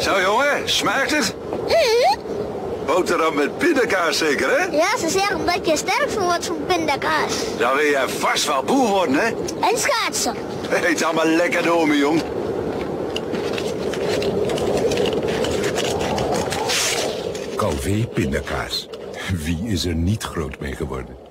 Zo jongen, smaakt het? Mhm. Boterham met pindakaas zeker, hè? Ja, ze zeggen dat je sterk van wordt van pindakaas. Dan wil jij vast wel boer worden, hè? En schaatsen. Eet allemaal lekker door me, jong. Calvé pindakaas. Wie is er niet groot mee geworden?